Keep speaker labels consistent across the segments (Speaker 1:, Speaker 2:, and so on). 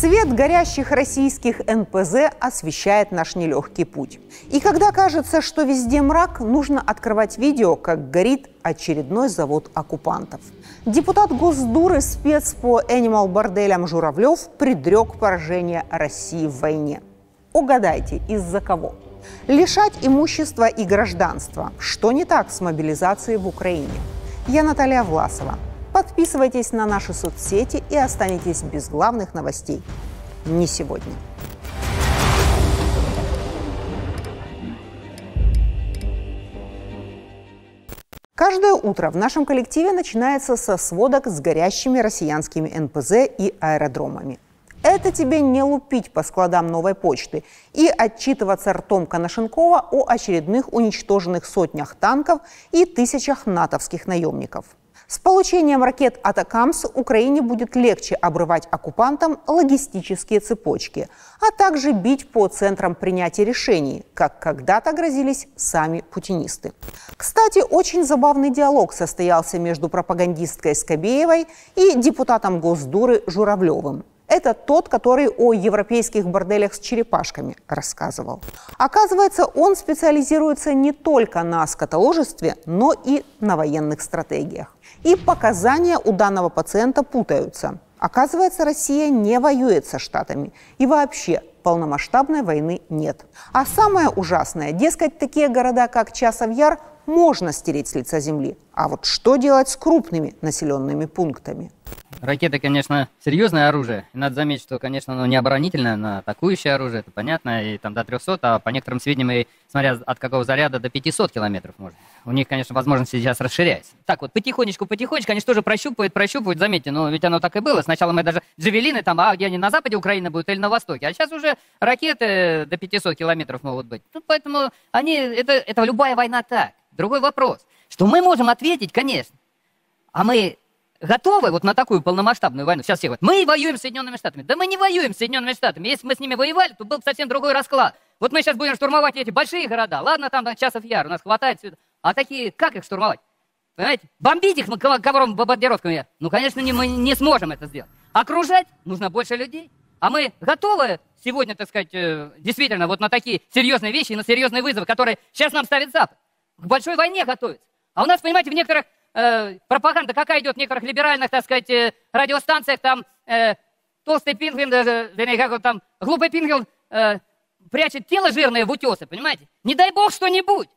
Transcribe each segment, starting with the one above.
Speaker 1: Свет горящих российских НПЗ освещает наш нелегкий путь. И когда кажется, что везде мрак, нужно открывать видео, как горит очередной завод оккупантов. Депутат Госдуры, спец по Animal борделям Журавлев предрек поражение России в войне. Угадайте, из-за кого? Лишать имущества и гражданства. Что не так с мобилизацией в Украине? Я Наталья Власова. Подписывайтесь на наши соцсети и останетесь без главных новостей. Не сегодня. Каждое утро в нашем коллективе начинается со сводок с горящими россиянскими НПЗ и аэродромами. Это тебе не лупить по складам новой почты и отчитываться ртом Коношенкова о очередных уничтоженных сотнях танков и тысячах натовских наемников – с получением ракет «Атакамс» Украине будет легче обрывать оккупантам логистические цепочки, а также бить по центрам принятия решений, как когда-то грозились сами путинисты. Кстати, очень забавный диалог состоялся между пропагандисткой Скобеевой и депутатом Госдуры Журавлевым. Это тот, который о европейских борделях с черепашками рассказывал. Оказывается, он специализируется не только на скотоложестве, но и на военных стратегиях и показания у данного пациента путаются. Оказывается, Россия не воюет со Штатами. И вообще полномасштабной войны нет. А самое ужасное, дескать, такие города, как Часов Яр, можно стереть с лица земли. А вот что делать с крупными населенными пунктами?
Speaker 2: Ракеты, конечно, серьезное оружие. Надо заметить, что, конечно, оно не оборонительное, но атакующее оружие, это понятно, и там до 300, а по некоторым сведениям, и, смотря от какого заряда, до 500 километров можно. У них, конечно, возможности сейчас расширяются. Так вот, потихонечку, потихонечку, они тоже прощупывают, прощупывают, заметьте, ну ведь оно так и было. Сначала мы даже джавелины там, а где они, на западе Украины будут или на востоке, а сейчас уже ракеты до 500 километров могут быть. Ну, поэтому они, это, это любая война так. Другой вопрос, что мы можем ответить, конечно, а мы готовы вот на такую полномасштабную войну? Сейчас все говорят, мы воюем с Соединенными Штатами. Да мы не воюем с Соединенными Штатами. Если бы мы с ними воевали, то был бы совсем другой расклад. Вот мы сейчас будем штурмовать эти большие города. Ладно, там, там часов яр, у нас хватает все А такие, как их штурмовать? Понимаете? Бомбить их ковром бомбардировками, ну, конечно, не, мы не сможем это сделать. Окружать нужно больше людей. А мы готовы сегодня, так сказать, э, действительно вот на такие серьезные вещи и на серьезные вызовы, которые сейчас нам ставит Запад. К большой войне готовиться. А у нас, понимаете, в некоторых э, пропаганда какая идет в некоторых либеральных, так сказать, э, радиостанциях, там э, толстый пингвин, э, вернее, как он там, глупый пингвин э, прячет тело жирное в утесы, понимаете? Не дай бог что-нибудь.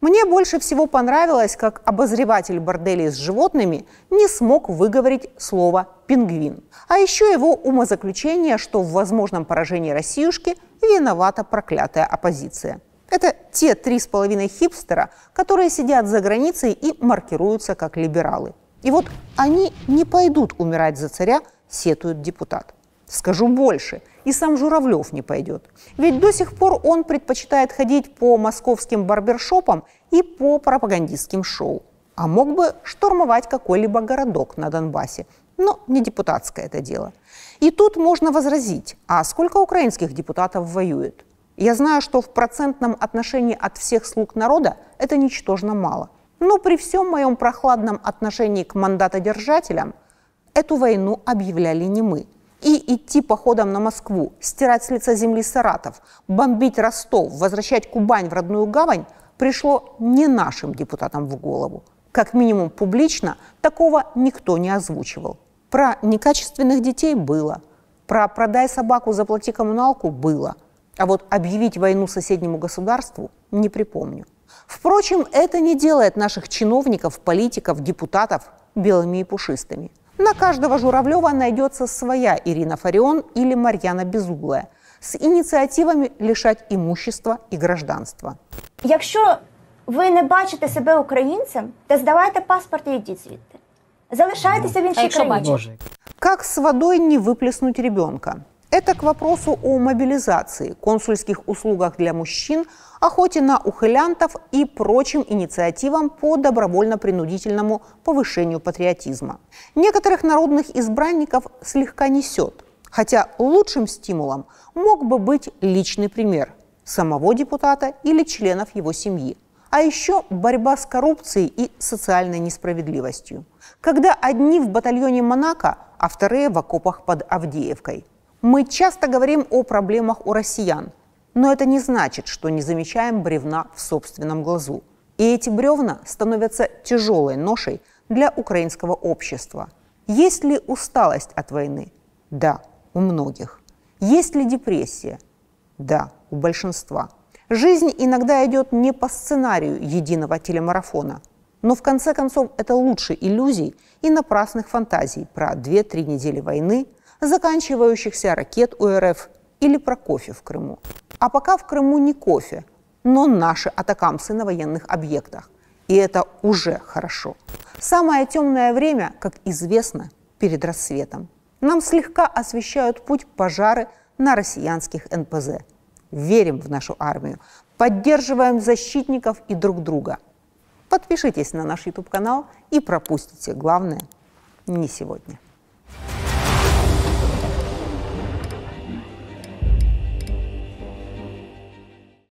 Speaker 1: Мне больше всего понравилось, как обозреватель борделей с животными не смог выговорить слово «пингвин». А еще его умозаключение, что в возможном поражении Россиюшки виновата проклятая оппозиция – это те три с половиной хипстера, которые сидят за границей и маркируются как либералы. И вот они не пойдут умирать за царя, сетует депутат. Скажу больше, и сам Журавлев не пойдет. Ведь до сих пор он предпочитает ходить по московским барбершопам и по пропагандистским шоу. А мог бы штурмовать какой-либо городок на Донбассе. Но не депутатское это дело. И тут можно возразить, а сколько украинских депутатов воюет? Я знаю, что в процентном отношении от всех слуг народа это ничтожно мало. Но при всем моем прохладном отношении к мандатодержателям эту войну объявляли не мы. И идти походом на Москву, стирать с лица земли Саратов, бомбить Ростов, возвращать Кубань в родную гавань пришло не нашим депутатам в голову. Как минимум публично такого никто не озвучивал. Про некачественных детей было. Про «продай собаку, заплати коммуналку» было – а вот объявить войну соседнему государству не припомню. Впрочем, это не делает наших чиновников, политиков, депутатов белыми и пушистыми. На каждого Журавлева найдется своя Ирина Фарион или Марьяна Безуглая с инициативами лишать имущества и гражданства.
Speaker 3: Якщо ви не бачите себе українцем, то здавайте паспорт і йдіть звідти. Залишайтеся в іншій країні.
Speaker 1: Как с водой не выплеснуть ребенка? Это к вопросу о мобилизации, консульских услугах для мужчин, охоте на ухылянтов и прочим инициативам по добровольно-принудительному повышению патриотизма. Некоторых народных избранников слегка несет, хотя лучшим стимулом мог бы быть личный пример самого депутата или членов его семьи. А еще борьба с коррупцией и социальной несправедливостью. Когда одни в батальоне Монако, а вторые в окопах под Авдеевкой – Мы часто говорим о проблемах у россиян, но это не значит, что не замечаем бревна в собственном глазу. И эти бревна становятся тяжелой ношей для украинского общества. Есть ли усталость от войны? Да, у многих. Есть ли депрессия? Да, у большинства. Жизнь иногда идет не по сценарию единого телемарафона, но в конце концов это лучше иллюзий и напрасных фантазий про 2-3 недели войны – заканчивающихся ракет УРФ или про кофе в Крыму. А пока в Крыму не кофе, но наши атакамсы на военных объектах. И это уже хорошо. Самое темное время, как известно, перед рассветом. Нам слегка освещают путь пожары на россиянских НПЗ. Верим в нашу армию, поддерживаем защитников и друг друга. Подпишитесь на наш YouTube-канал и пропустите главное не сегодня.